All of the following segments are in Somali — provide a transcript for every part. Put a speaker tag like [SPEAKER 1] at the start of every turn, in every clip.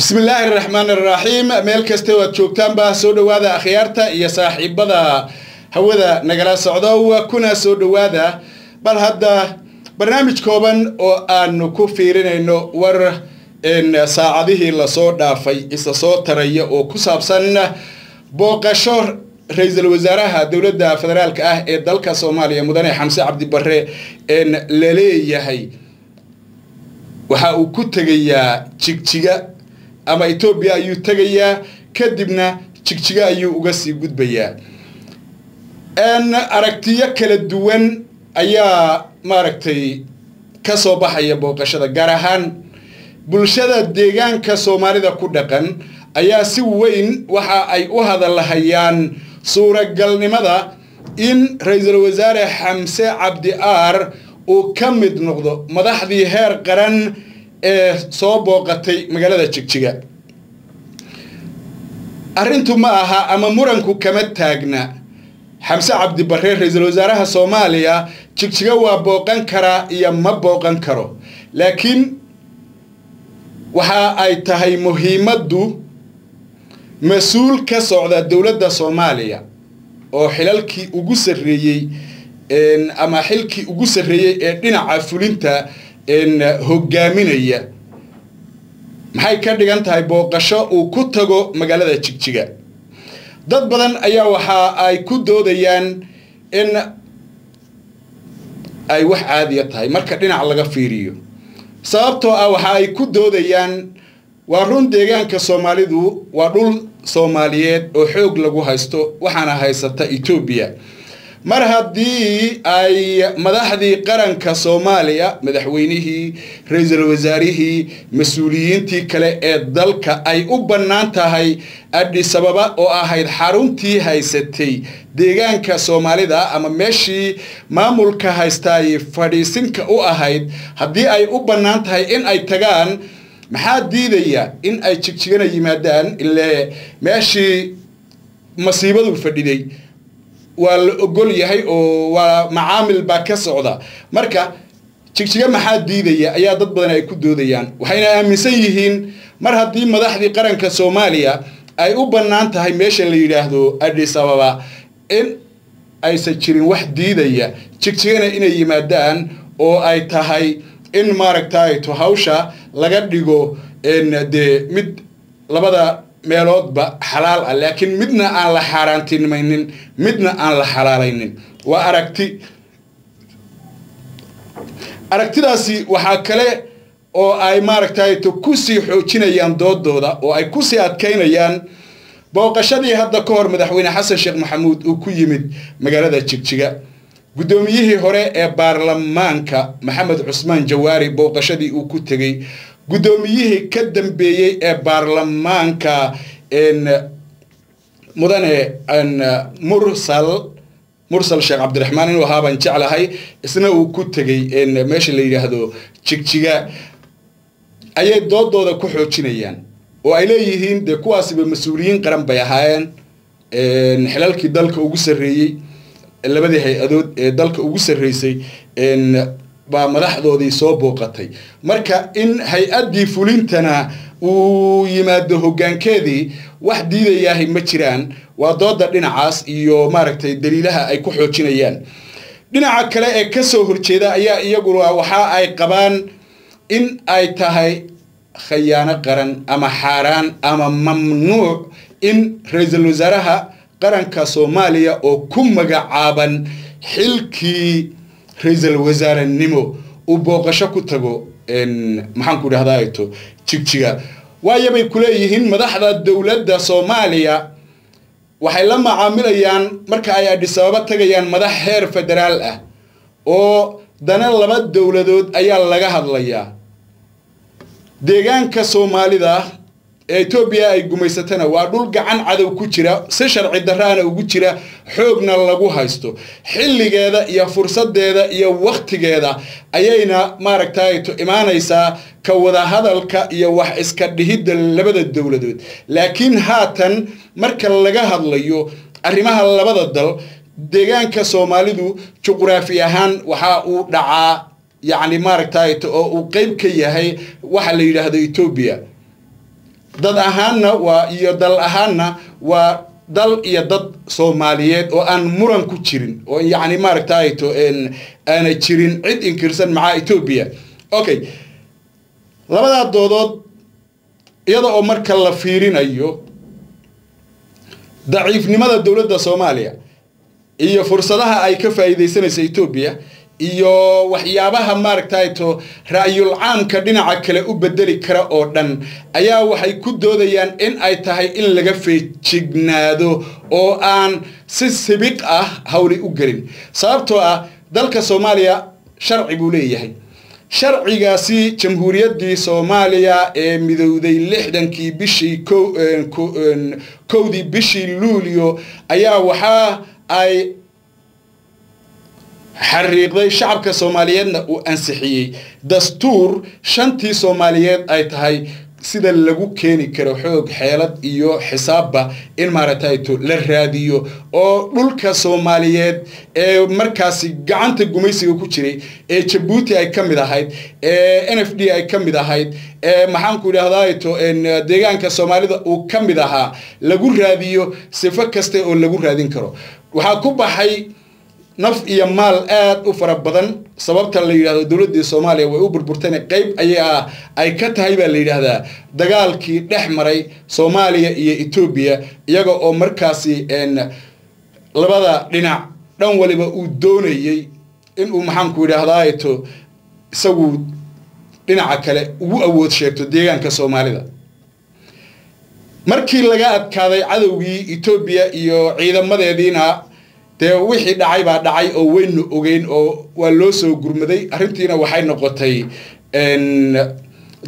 [SPEAKER 1] bismillaahi araxmaan araxiim meel kasta waad joogtaanba soo dhowaada akhyaarta iyo saaxiibada hawada nagala socdo. Kuna soo dhowaada. Bal hadda barnaamij kooban oo aanu ku fiirinayno war saacadihii la soo dhaafay isa soo taraya oo ku saabsan booqasho ra'iisul wasaaraha dowladda federaalka ah ee dalka soomaaliya mudane xamse cabdi barre la leeyahay waxa uu ku tegayaa jigjiga ama etoobiya ayuu tegayaa kadibna jigjiga ayuu uga sii gudbayaa. Aragtiyo kala duwan ayaa maaragtay ka soo baxaya booqashada gaar ahaan bulshada deegaanka soomaalida ku dhaqan ayaa si weyn waxa ay u hadalhayaan suuragalnimada in ra'iisul wasaare xamse cabdi aar uu ka mid noqdo madaxdii heer qaran ee soo booqatay magaalada jigjiga arrintu ma aha ama muranku kama taagna. Xamse cabdi barre ra'iisul wasaaraha soomaaliya jigjiga waa booqan karaa iyo ma booqan karo. Laakiin waxa ay tahay muhiimaddu mas'uul ka socda dowladda soomaaliya oo xilalkii ugu sarreeyey ama xilkii ugu sarreeyey ee dhinaca fulinta hogaaminaya maxay ka dhigan tahay booqasho uu ku tago magaalada jigjiga? Dad badan ayaa waxa ay ku doodayaan in ay wax caadiya tahay marka dhinac laga fiiriyo. Sababtoo ah waxa ay ku doodayaan waa run deegaanka soomaalidu waa dhul soomaaliyeed oo xoog lagu haysto waxaana haysata etoobiya mar haddii ay madaxdii qaranka soomaaliya madaxweynihii ra'iisul wasaarihii mas'uuliyiintii kale ee dalka ay u bannaan tahay adhisababa oo ahayd xaruntii haysatay deegaanka soomaalida ama meeshii maamulka haystaay fadhiisinka u ahayd haddii ay u bannaan tahay in ay tagaan maxaa diidaya in ay jigjigana yimaadaan ile meeshii masiibadu fadhiday waa la ogol yahay oo waa macaamil baa ka socda. Marka jigjiga maxaa diidaya? Ayaa dad badan ay ku doodayaan. Waxayna aaminsan yihiin mar haddii madaxdii qaranka soomaaliya ay u bannaan tahay meesha la yidhaahdo adhis ababa in aysan jirin wax diidaya. Jigjigana inay yimaadaan oo ay tahay in maaragtayto hawsha laga dhigo dee mid labada meeloodba xalaal ah laakiin midna aan la xaaraantinimaynin midna aan la xalaalaynin. Waa aragti aragtidaasi waxaa kale oo ay maaragtayto ku sii xoojinayaan doodooda oo ay ku sii adkaynayaan booqashadii hadda ka hor madaxweyne xasan sheekh maxamuud uu ku yimid magaalada jigjiga. Guddoomiyihii hore ee baarlamaanka maxamed cusmaan jawaari booqashadii uu ku tegey guddoomiyihii ka dambeeyey ee baarlamaanka mudane mursal mursal sheekh cabdiraxmaan inuu ahaa baan jeclahay isna uu ku tegey meesha la yidhaahdo jigjiga. Ayay doodooda ku xoojinayaan oo ay leeyihiin dee kuwaasiba mas'uuliyiin qaran bay ahaayeen. Xilalkii dalka ugu sarreeyey labadii hay'adood ee dalka ugu sarreysay baa madaxdoodii soo booqatay. Marka in hay'addii fulintana uu yimaado hoggaankeedii wax diidayahay ma jiraan. Waa dooda dhinacaas iyo maaragtay daliilaha ay ku xoojinayaan. Dhinaca kale ee ka soo horjeeda ayaa iyaguna waxa ay qabaan in ay tahay khayaano qaran ama xaaraan ama mamnuuc in ra'iisul wasaaraha qaranka soomaaliya oo ku magacaaban xilkii ra'iisul wasaarenimo uu booqasho ku tago maxaanku idhahdaa to jigjiga waayo bay kuleeyihiin madaxda dowladda soomaaliya. Waxay la macaamilayaan marka ay adhisababa tagayaan madax heer federaal ah oo dana laba dowladood ayaa laga hadlayaa. Deegaanka soomaalida ee etoobiya ay gumaysatana waa dhul gacan cadow ku jira si sharci daraana ugu jira xoogna lagu haysto. Xilligeeda iyo fursadeeda iyo waktigeeda ayayna maaragtayto imaanaysaa ka wadahadalka iyo wax iska dhihidda labada dowladood. Laakiin haatan marka laga hadlayo arrimaha labada dal deegaanka soomaalidu juqraafi ahaan waxa uu dhacaa yacni maaragtayto oo uu qeyb ka yahay waxa la yidhaahdo etoobiya dad ahaanna waa iyo dal ahaanna waa dal iyo dad soomaaliyeed oo aan muran ku jirin. Oo yacni maaragtayto aanay jirin cid inkirsan macaa etoobiya okay labadaa doodood iyada oo marka la fiirinayo daciifnimada dowladda soomaaliya iyo fursadaha ay ka faa'iidaysanayso etoobiya iyo waxyaabaha maaragtayto ra'yul caamka dhinaca kale u bedeli kara oo dhan ayaa waxay ku doodayaan in ay tahay in laga feejignaado oo aan si sibiq ah hawli u gelin. Sababtoo ah dalka soomaaliya sharci buu leeyahay. Sharcigaasi jamhuuriyaddii soomaaliya ee midowday lixdankii bishii kowdii bishii luulyo ayaa waxaa ay xariiqday shacabka soomaaliyeedna uu ansixiyey. Dastuur shantii soomaaliyeed ay tahay sida lagu keeni karo xoog xeelad iyo xisaabba in maaragtayto la raadiyo oo dhulka soomaaliyeed ee markaasi gacanta gumaysiga ku jiray ee jabuuti ay ka mid ahayd ee n f d ay ka mid ahayd ee maxaanku idhahdayto deegaanka soomaalida uu ka mid ahaa lagu raadiyo sifo kaste oo lagu raadin karo. Waxaa ku baxay naf iyo maal aad u fara badan. Sababta la yidhahdo dowladdii soomaaliya way u burburtayna qeyb ayaa ay ka tahay baa la yidhaahdaa dagaalkii dhex maray soomaaliya iyo etoobiya iyaga oo markaasi labada dhinac dhan waliba uu doonayey inuu maxaanku idhaahdaato isagu dhinaca kale ugu awood sheegto deegaanka soomaalida. Markii laga adkaaday cadowgii etoobiya iyo ciidamadeediina dee wixii dhacay baa dhacay oo weynu ogeyn oo waa loo soo gurmaday. Arrintiina waxay noqotay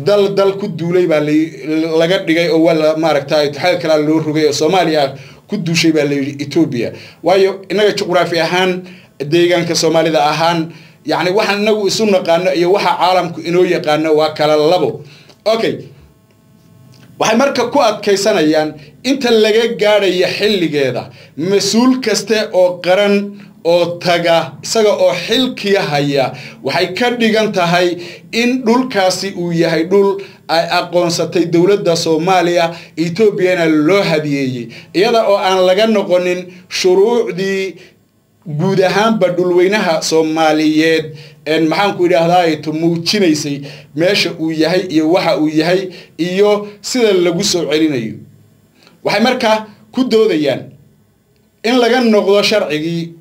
[SPEAKER 1] dal dal ku duulay baa laga dhigay oo waa maaragtay taxadad kalaa loo rogay oo soomaaliya ku duushay baa layidhi etoobiya waayo innaga juqraafi ahaan deegaanka soomaalida ahaan yacni waxaan inagu isu naqaano iyo waxa caalamku inoo yaqaano waa kala labo. Okay waxay marka ku adkaysanayaan inta laga gaadhaya xilligeeda. Mas'uul kaste oo qaran oo taga isaga oo xilkii haya waxay ka dhigan tahay in dhulkaasi uu yahay dhul ay aqoonsatay dowladda soomaaliya etoobiyana loo hadiyeeyey. Iyada oo aan laga noqonin shuruucdii guud ahaanba dhulweynaha soomaaliyeed maxaanku idhaahdaayto muujinaysay meesha uu yahay iyo waxa uu yahay iyo sida lagu soo celinayo. Waxay markaa ku doodayaan in laga noqdo sharcigii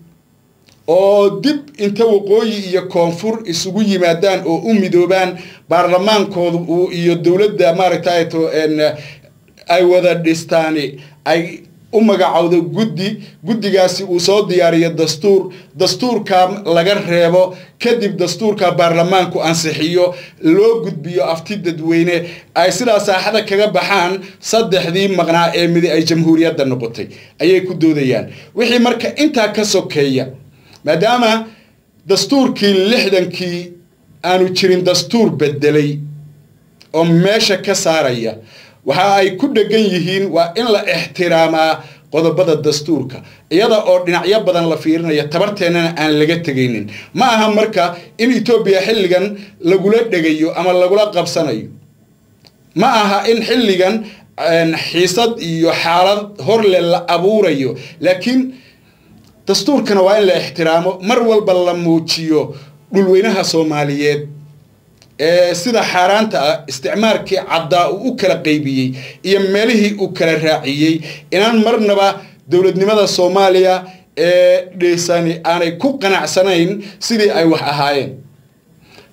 [SPEAKER 1] oo dib inta waqooyi iyo koonfur isugu yimaadaan oo u midoobaan baarlamaankooda iyo dowladda maaragtayto ay wada dhistaani ay u magacowdo guddi guddigaasi uu soo diyaariyo dastuur dastuurkaa laga reebo kadib dastuurka baarlamaanku ansixiyo loo gudbiyo afti dadweyne ay sidaa saaxada kaga baxaan saddexdii maqnaa ee midi ay jamhuuriyadda noqotay ayay ku doodayaan. Wixii marka intaa ka sokeeya maadaama dastuurkii lixdankii aanu jirin dastuur bedelay oo meesha ka saaraya waxa ay ku dhegan yihiin waa in la ixtiraamaa qodobada dastuurka iyada oo dhinacyo badan la fiirinayo. Tabarteennana aan laga tegaynin. Ma aha marka in etoobiya xilligan lagula dhegayo ama lagula qabsanayo. Ma aha in xilligan xiisad iyo xaalad horle la abuurayo. Laakiin dastuurkana waa in la ixtiraamo. Mar walba la muujiyo dhulweynaha soomaaliyeed. ee sida xaaraanta ah isticmaalkii caddaa uu u kala qaybiyey iyo meelihii uu kala raaciyey. Inaan marnaba dowladnimada soomaaliya ee dheesani aanay ku qanacsanayn sidii ay wax ahaayeen.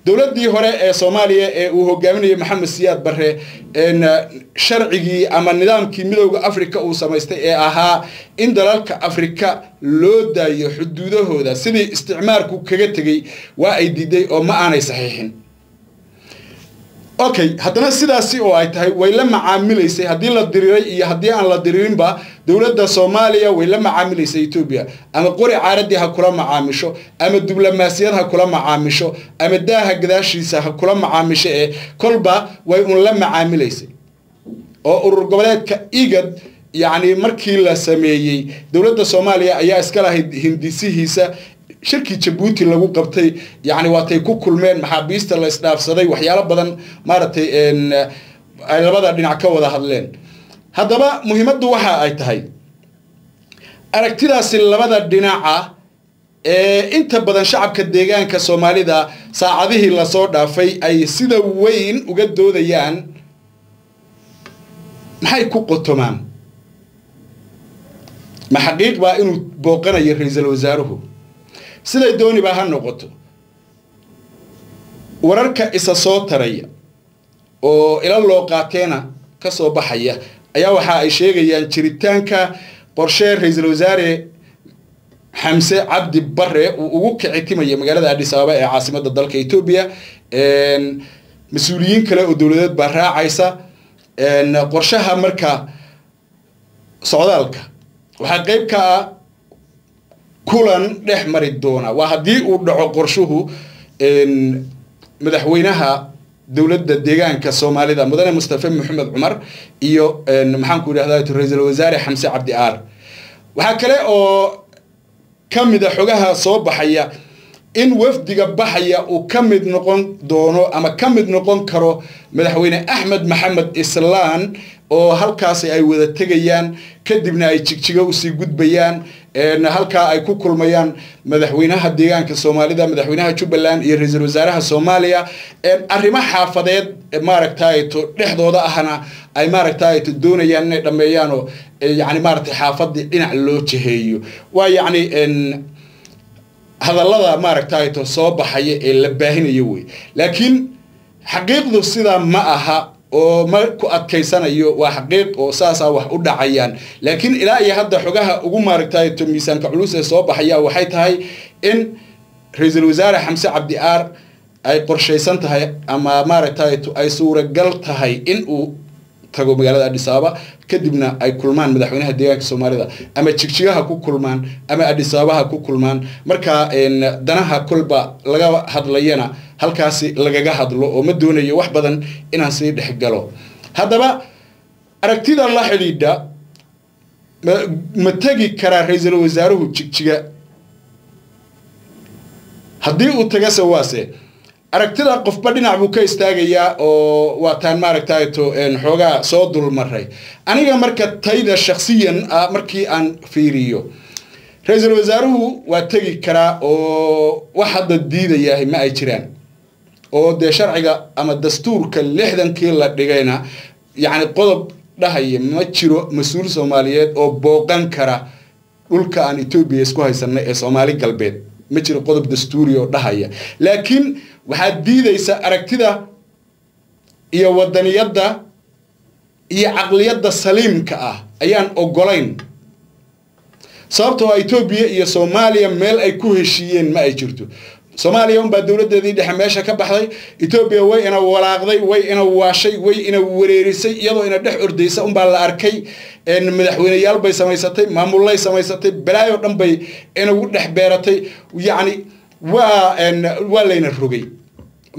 [SPEAKER 1] Dowladdii hore ee soomaaliya ee uu hogaaminayay maxamed siyaad barre sharcigii ama nidaamkii midowda africa uu samaystay ee ahaa in dalalka afrika loo daayo xuduudahooda sidii isticmaalku kaga tegey waa ay diiday oo ma aanay saxiixin okay haddana sidaasi oo ay tahay way la macaamilaysay. Haddii la diriiray iyo haddii aan la diriirinba dowladda soomaaliya way la macaamilaysay etoobiya ama qori caaradii ha kula macaamisho ama diblomaasiyad ha kula macaamisho ama daaha gadaashiisa ha kula macaamisho ee kolba way un la macaamilaysay. Oo urur goboleedka igad yacni markii la sameeyey dowladda soomaaliya ayaa iska lahayd hindisihiisa shirkii jabuuti lagu qabtay yani waatay ku kulmeen maxaabiista la isdhaafsaday waxyaalo badan maaragtay ay labada dhinac ka wada hadleen. Haddaba muhiimaddu waxa ay tahay aragtidaasi labada dhinaca ee inta badan shacabka deegaanka soomaalida saacadihii la soo dhaafay ay sida weyn uga doodayaan maxay ku qotomaan? Ma xaqiiq baa inuu booqanayo ra'iisul wasaaruhu siday dooniba ha noqoto. Wararka isa soo taraya oo ila loo qaateena ka soo baxaya ayaa waxa ay sheegayaan jiritaanka qorshee ra'iisul wasaare xamse cabdi bare uu ugu kicitimaya magaalada adhis ababa ee caasimadda dalka etoobiya mas'uuliyiin kale oo dowladeed baa raacaysa. Qorshaha marka socdaalka waxaa qeyb ka ah kulan dhex mari doona. Waa haddii uu dhaco qorshuhu madaxweynaha dowladda deegaanka soomaalida mudane mustafe maxamed cumar iyo maxaanku idhahda ra'iisul wasaare xamse cabdi aar. Waxaa kale oo ka mida xogaha soo baxaya in wafdiga baxaya uu ka mid noqon doono ama ka mid noqon karo madaxweyne axmed maxamed islaan oo halkaasi ay wada tegayaan kadibna ay jigjigo u sii gudbayaan halkaa ay ku kulmayaan madaxweynaha deegaanka soomaalida madaxweynaha jubbaland iyo ra'iisul wasaaraha soomaaliya. Arrimo xaafadeed maaragtayto dhexdooda ahna ay maaragtayto doonayaan inay dhameeyaanoo yani maaragtay xaafadii dhinac loo jeheeyo waa yacni hadallada maaragtayto soo baxaya ee la baahinayo wey. Laakiin xaqiiqdu sidaa ma aha oo ma ku adkaysanayo waa xaqiiq oo saasaa wax u dhacayaan. Laakiin ilaa iyo hadda xogaha ugu maaragtayto miisaanka culus ee soo baxaya waxay tahay in ra'iisul wasaare xamse cabdi aar ay qorshaysan tahay ama maaragtayto ay suuragal tahay in uu tago magaalada adhis ababa kadibna ay kulmaan madaxweynaha deegaanka soomaalida. Ama jigjigaha ku kulmaan ama adhis ababaha ku kulmaan. Markaa danaha kolba laga hadlayana halkaasi lagaga hadlo oo ma doonayo wax badan inaan sii dhex galo. Haddaba aragtida la xidhiidha ma tegi karaa ra'iisul wasaaruhu jigjiga haddii uu tagase waase aragtida qofba dhinac buu ka istaagayaa oo waataan maaragtayto xoogaa soo dulmaray. Aniga marka tayda shaksiyan ah markii aan fiiriyo ra'iisul wasaaruhu waa tegi karaa oo wax hadda diidayahay ma ay jiraan. Oo dee sharciga ama dastuurka lixdankii la dhigayna yacni qodob dhahaya ma jiro mas'uul soomaaliyeed oo booqan kara dhulka aan etoobiya isku haysanay ee soomaali galbeed ma jiro qodob dastuuri oo dhahaya. Laakiin waxaad diidaysa aragtida iyo wadaniyadda iyo caqliyadda saliimka ah ayaan ogolayn sababtoo etoobiya iyo soomaaliya meel ay ku heshiiyeen ma ay jirto soomaaliya unbaa dowladdeedii dhexe meesha ka baxday etoobiya way ina walaaqday way ina waashay way ina wareerisay iyadoo ina dhex ordaysa unbaa la arkay madaxweyneyaal bay samaysatay maamullay samaysatay balaayo dhan bay inagu dhex beeratay. Yacni waa waa layna rogay.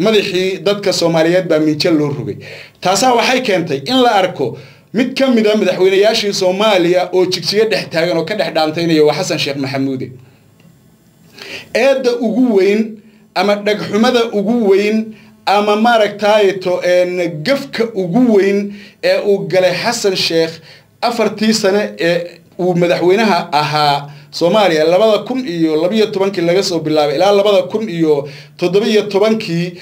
[SPEAKER 1] Madaxii dadka soomaaliyeed baa minjal loo rogay. Taasaa waxay keentay in la arko mid ka mid a madaxweyneyaashii soomaaliya oo jigjiga dhex taagan oo ka dhex dhaantaynaya waa xasan sheekh maxamuude eedda ugu weyn ama dhagxumada ugu weyn ama maaragtayto gafka ugu weyn ee uu galay xasan sheekh afartii sane ee uu madaxweynaha ahaa soomaaliya labada kun iyo labiyo tobankii laga soo bilaabay ilaa labada kun iyo toddobiyo tobankii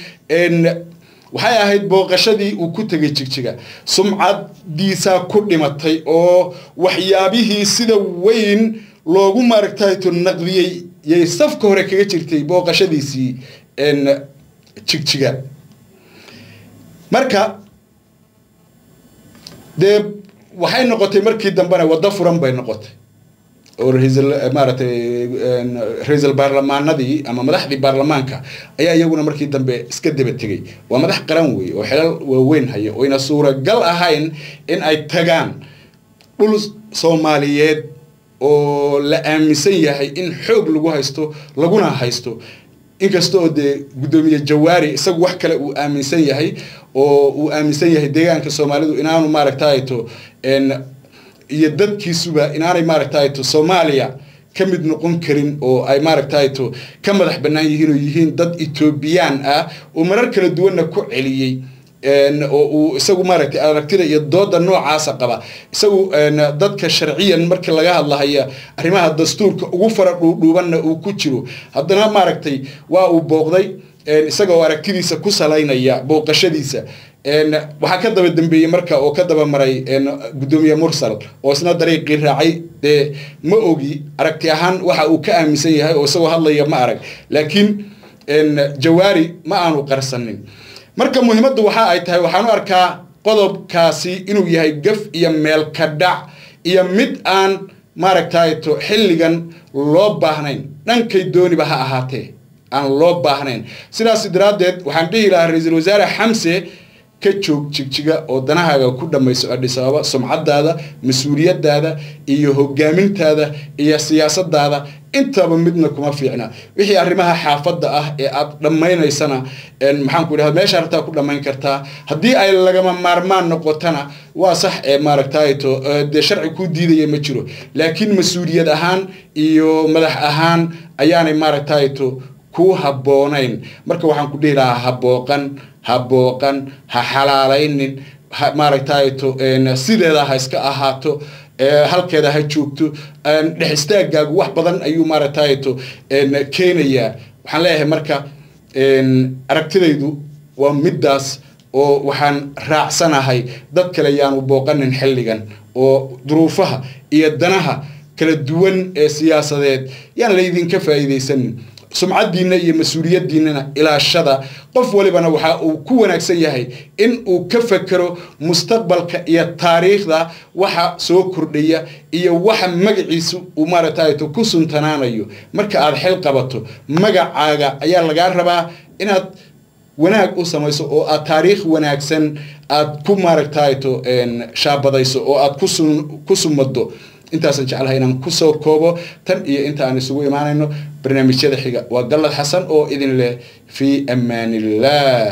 [SPEAKER 1] waxay ahayd booqashadii uu ku tegay jigjiga. Sumcadiisaa ku dhimatay oo waxyaabihii sida weyn loogu maaragtayto naqdiyey yay safka hore kaga jirtay booqashadiisii jigjiga marka dee waxay noqotay markii dambena waddo furan bay noqotay. Oo raisal maaragtay ra'iisul baarlamaanadii ama madaxdii baarlamaanka ayaa iyaguna markii dambe iska daba tegey waa madax qaran weeye oo xilal waaweyn haya oyna suuragal ahayn in ay tagaan dhul soomaaliyeed oo la aaminsan yahay in xoog lagu haysto laguna haysto. Inkasta oo dee guddoomiye jawaari isagu wax kale uu aaminsan yahay oo uu aaminsan yahay deegaanka soomaalidu inaanu maaragtayto iyo dadkiisuba inaanay maaragtayto soomaaliya ka mid noqon karin oo ay maaragtayto ka madax bannaan yihiin oo yihiin dad etoobiyaan ah oo marar kala duwanna ku celiyey oo uu isagu maaragtay aragtida iyo dooda noocaasa qaba. Isagu dadka sharciyan markii laga hadlahaya arrimaha dastuurka ugu fara dhuudhuubanna uu ku jiro. Haddana maaragtay waa uu booqday isaga aragtidiisa ku salaynaya booqashadiisa. Waxaa ka daba dambeeyey marka oo ka daba maray guddoomiye mursal oo isna dariiqii raacay. Dee ma ogi aragti ahaan waxa uu ka aaminsan yahay oo isagoo hadlaya ma arag. Laakiin jawaari ma aanu qarsanin marka muhiimaddu waxa ay tahay waxaan u arkaa qodobkaasi inuu yahay gaf iyo meel ka dhac iyo mid aan maaragtayto xilligan loo baahnayn. Dhankay dooniba ha ahaatee aan loo baahnayn. Sidaas daraaddeed waxaan dhihi lahaa ra'iisul wasaare xamse ka joog jigjiga oo danahaaga ku dhammayso adhis ababa sumcadaada mas'uuliyadaada iyo hogaamintaada iyo siyaasadaada intaba midna kuma fiicna. Wixii arrimaha xaafadda ah ee aad dhammaynaysana maxaanku idhahda meesha hartaa ku dhammayn kartaa haddii ay lagama maarmaan noqotana waa sax ee maaragtayto dee sharci kuu diidaya ma jiro. Laakiin mas'uuliyad ahaan iyo madax ahaan ayaanay maaragtayto ku habboonayn. Marka waxaan ku dhihi lahaa habooqan ha booqan ha xalaalaynin maaragtayto sideeda ha iska ahaato halkeeda ha joogto dhex istaagaagu wax badan ayuu maaragtayto keenayaa waxaan leeyahay marka aragtidaydu waa middaas oo waxaan raacsanahay dad kale yaanu booqanin xilligan oo duruufaha iyo danaha kala duwan ee siyaasadeed. Yaan laydinka faa'iidaysanin sumcaddiinna iyo mas'uuliyaddiinnana ilaashada qof walibana waxa uu ku wanaagsan yahay in uu ka fekero mustaqbalka iyo taariikhda waxa soo kordhaya iyo waxa magaciisa uu maaragtayto ku suntanaanayo. Marka aad xil qabato magacaaga ayaa lagaa rabaa inaad wanaag u samayso oo aad taariikh wanaagsan aad ku maaragtayto shaabadayso oo aad ku sumado intaasaan jeclahay inaan ku soo koobo tan iyo inta aan isugu imaanayno barnaamijyada xiga. Waa gallad xasan oo idin leh fii amaan illah